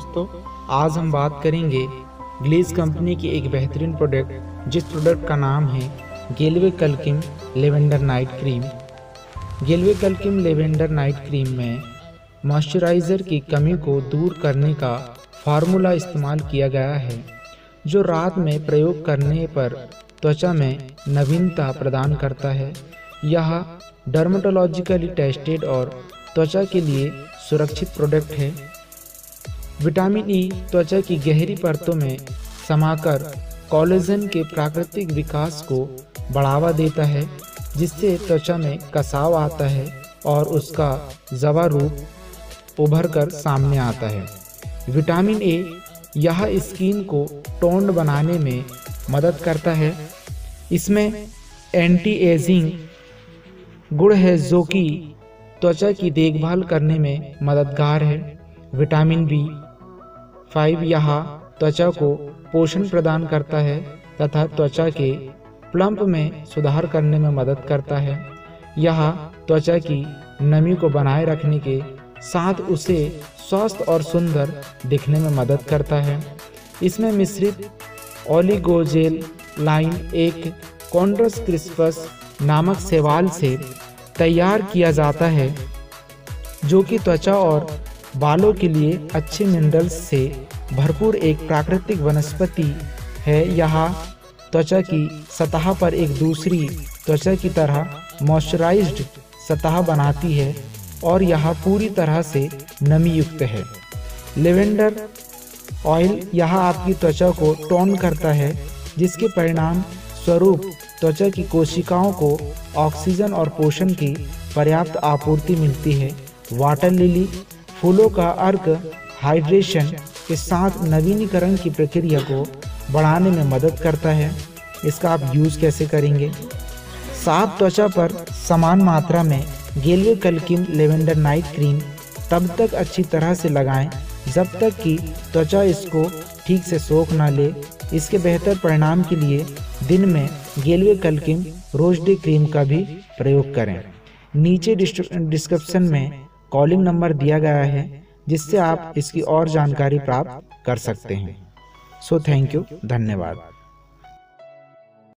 दोस्तों, आज हम बात करेंगे ग्लेज कंपनी की एक बेहतरीन प्रोडक्ट जिस प्रोडक्ट का नाम है गेलवे कलकिम लेवेंडर नाइट क्रीम गेलवे कलकिम लेवेंडर नाइट क्रीम में मॉइस्चराइज़र की कमी को दूर करने का फार्मूला इस्तेमाल किया गया है, जो रात में प्रयोग करने पर त्वचा में नवीनता प्रदान करता है। यह डर्माटोलॉजिकली टेस्टेड और त्वचा के लिए सुरक्षित प्रोडक्ट है। विटामिन ई त्वचा की गहरी परतों में समाकर कोलेजन के प्राकृतिक विकास को बढ़ावा देता है, जिससे त्वचा में कसाव आता है और उसका जवा रूप उभर कर सामने आता है। विटामिन ए यह स्किन को टोंड बनाने में मदद करता है। इसमें एंटी एजिंग गुण है जो कि त्वचा की देखभाल करने में मददगार है। विटामिन बी फाइव यह त्वचा को पोषण प्रदान करता है तथा त्वचा के प्लम्प में सुधार करने में मदद करता है। यह त्वचा की नमी को बनाए रखने के साथ उसे स्वस्थ और सुंदर दिखने में मदद करता है। इसमें मिश्रित ओलिगोजेल लाइन एक कॉन्ड्रस क्रिस्पस नामक सेवाल से तैयार किया जाता है, जो कि त्वचा और बालों के लिए अच्छे मिनरल्स से भरपूर एक प्राकृतिक वनस्पति है। यह त्वचा की सतह पर एक दूसरी त्वचा की तरह मॉइस्चराइज्ड सतह बनाती है और यह पूरी तरह से नमी युक्त है। लेवेंडर ऑयल यह आपकी त्वचा को टोन करता है, जिसके परिणाम स्वरूप त्वचा की कोशिकाओं को ऑक्सीजन और पोषण की पर्याप्त आपूर्ति मिलती है। वाटर लिली फूलों का अर्क हाइड्रेशन के साथ नवीनीकरण की प्रक्रिया को बढ़ाने में मदद करता है। इसका आप यूज़ कैसे करेंगे? साफ़ त्वचा पर समान मात्रा में गेलवे कलकिम लेवेंडर नाइट क्रीम तब तक अच्छी तरह से लगाएँ, जब तक कि त्वचा इसको ठीक से सोख ना ले। इसके बेहतर परिणाम के लिए दिन में गेलवे कलकिम रोज डे क्रीम का भी प्रयोग करें। नीचे डिस्क्रिप्शन में कॉलिंग नंबर दिया गया है जिससे आप इसकी और जानकारी प्राप्त कर सकते हैं। सो थैंक यू धन्यवाद।